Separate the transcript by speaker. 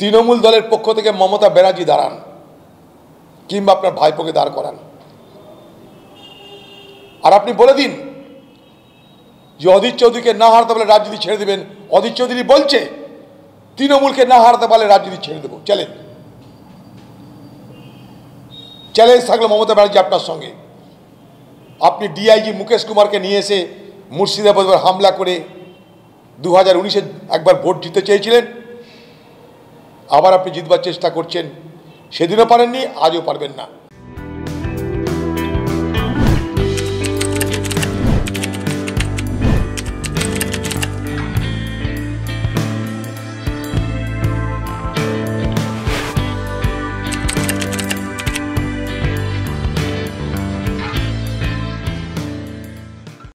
Speaker 1: তৃণমূল দলের পক্ষ থেকে মমতা ব্যানার্জি দাঁড়ান কিংবা আপনার ভাইপোকে দাঁড় করান। আর আপনি বলে দিন যে অধীর চৌধুরীকে না হারাতে পারলে রাজনীতি ছেড়ে দেবেন। অধীর চৌধুরী বলছে, তৃণমূলকে না হারাতে পারলে রাজনীতি ছেড়ে দেবো। চ্যালেঞ্জ চ্যালেঞ্জ থাকল মমতা ব্যানার্জি আপনার সঙ্গে। আপনি ডিআইজি মুকেশ কুমারকে নিয়ে এসে মুর্শিদাবাদ হামলা করে দু হাজার একবার ভোট জিততে চেয়েছিলেন। আবার আপনি জিতবার চেষ্টা করছেন সেদিনও পারেননি আজও পারবেন না।